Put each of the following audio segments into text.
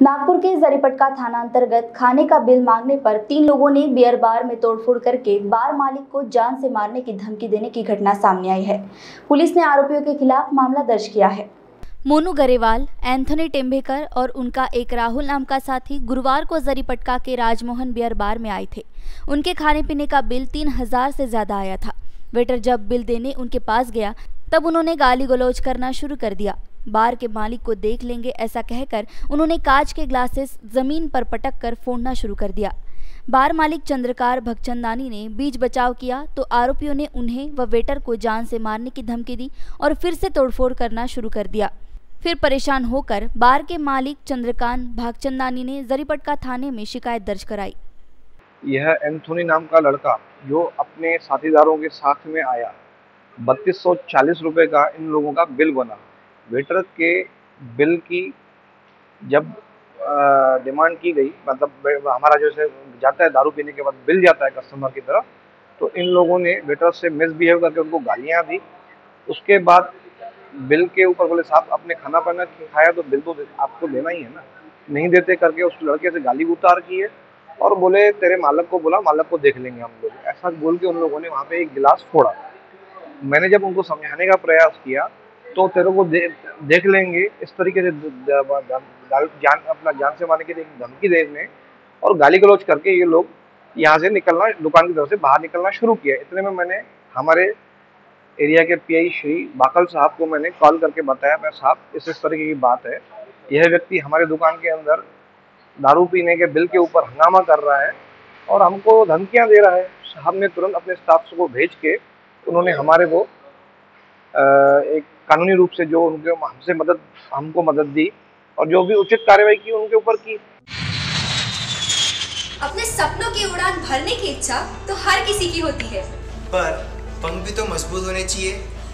नागपुर के जरीपटका थाना अंतर्गत खाने का बिल मांगने पर तीन लोगों ने बियर बार में तोड़फोड़ करके बार मालिक को जान से मारने की धमकी देने की घटना सामने आई है। पुलिस ने आरोपियों के खिलाफ मामला दर्ज किया है। मोनू गरेवाल, एंथोनी टेम्बेकर और उनका एक राहुल नाम का साथी गुरुवार को जरीपटका के राजमोहन बियर बार में आए थे। उनके खाने पीने का बिल तीन हज़ार से ज़्यादा आया था। वेटर जब बिल देने उनके पास गया, तब उन्होंने गाली गलौज करना शुरू कर दिया। बार के मालिक को देख लेंगे, ऐसा कहकर उन्होंने कांच के ग्लासेस ज़मीन पर पटक कर फोड़ना शुरू कर दिया। बार मालिक चंद्रकार भगचंदानी ने बीच बचाव किया तो आरोपियों ने उन्हें व वेटर को जान से मारने की धमकी दी और फिर से तोड़फोड़ करना शुरू कर दिया। फिर परेशान होकर बार के मालिक चंद्रकांत भागचंदानी ने जरीपटका थाने में शिकायत दर्ज कराई। यह एंथोनी नाम का लड़का जो अपने साथीदारों के साथ में आया, बत्तीस सौ चालीस का इन लोगों का बिल बना। वेटर के बिल की जब डिमांड की गई मतलब हमारा जैसे जाता है दारू पीने के बाद बिल जाता है कस्टमर की तरफ़ तो इन लोगों ने वेटर से मिसबिहेव करके उनको गालियाँ दी। उसके बाद बिल के ऊपर बोले, साहब, आपने खाना पाना खाया? तो बिल तो आपको देना ही है ना। नहीं देते करके उस लड़के से गाली उतार की है और बोले, तेरे मालक को बोला, मालक को देख लेंगे हम लोग। ऐसा बोल के उन लोगों ने वहाँ पे एक गिलास फोड़ा। मैंने जब उनको समझाने का प्रयास किया तो तेरे को दे, देख लेंगे। इस तरीके से जान अपना जान से मारने के लिए धमकी देने और गाली गलौज करके ये लोग यहाँ से निकलना दुकान की तरफ़ से बाहर निकलना शुरू किया। इतने में मैंने हमारे एरिया के पीआई श्री बाकल साहब को मैंने कॉल करके बताया। मैं साहब इस इस तरीके की बात है। यह व्यक्ति हमारे दुकान के अंदर दारू पीने के बिल के ऊपर हंगामा कर रहा है और हमको धमकियाँ दे रहा है। साहब ने तुरंत अपने स्टाफ को भेज के उन्होंने हमारे को एक कानूनी रूप से जो उनके हमसे मदद हमको मदद दी और जो भी उचित कार्यवाही की उनके ऊपर की। अपने सपनों की उड़ान भरने की इच्छा तो हर किसी की होती है। पर पंख भी तो मज़बूत होने चाहिए।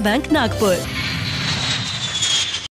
Bank, Nagpur.